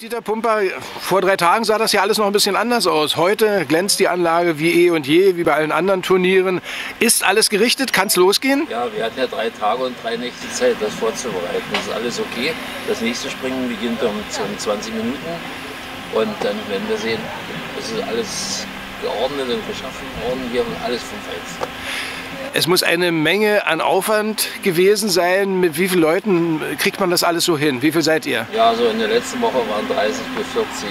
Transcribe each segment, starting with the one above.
Dieter Pumper, vor drei Tagen sah das ja alles noch ein bisschen anders aus. Heute glänzt die Anlage wie eh und je, wie bei allen anderen Turnieren. Ist alles gerichtet? Kann es losgehen? Ja, wir hatten ja drei Tage und drei Nächte Zeit, das vorzubereiten. Das ist alles okay. Das nächste Springen beginnt um 20 Minuten und dann werden wir sehen, es ist alles geordnet und geschaffen worden hier und alles vom Feinsten. Es muss eine Menge an Aufwand gewesen sein. Mit wie vielen Leuten kriegt man das alles so hin? Wie viel seid ihr? Ja, so in der letzten Woche waren 30 bis 40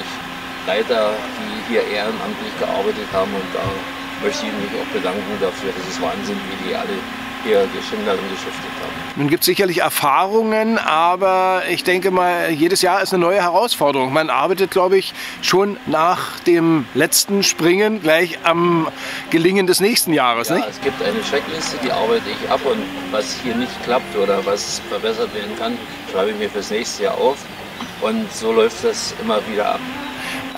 Leiter, die hier ehrenamtlich gearbeitet haben. Und da möchte ich mich auch bedanken dafür. Das ist Wahnsinn, wie die alle hier geschindert und geschuftet haben. Nun gibt es sicherlich Erfahrungen, aber ich denke mal, jedes Jahr ist eine neue Herausforderung. Man arbeitet, glaube ich, schon nach dem letzten Springen gleich am Gelingen des nächsten Jahres. Ja, nicht? es gibt eine Checkliste, die arbeite ich ab und was hier nicht klappt oder was verbessert werden kann, schreibe ich mir fürs nächste Jahr auf. Und so läuft das immer wieder ab.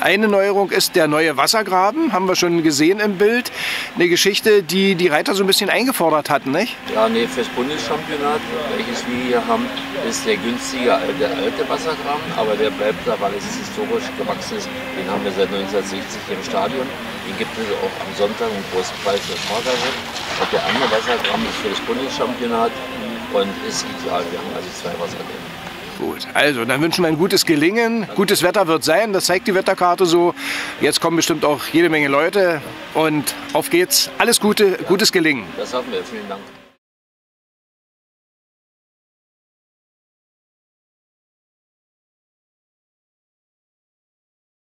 Eine Neuerung ist der neue Wassergraben, haben wir schon gesehen im Bild. Eine Geschichte, die die Reiter so ein bisschen eingefordert hatten, nicht? Ja, nee, fürs Bundeschampionat, welches wir hier haben, ist der günstige alte, alte Wassergraben, aber der bleibt da, weil es historisch gewachsen ist. Den haben wir seit 1960 hier im Stadion. Den gibt es auch am Sonntag im großen Preis der Sparkasse. Und der andere Wassergraben ist für das Bundeschampionat und ist ideal. Wir haben also zwei Wassergräben. Gut, also dann wünschen wir ein gutes Gelingen. Gutes Wetter wird sein, das zeigt die Wetterkarte so. Jetzt kommen bestimmt auch jede Menge Leute und auf geht's. Alles Gute, gutes Gelingen. Das hoffen wir. Vielen Dank.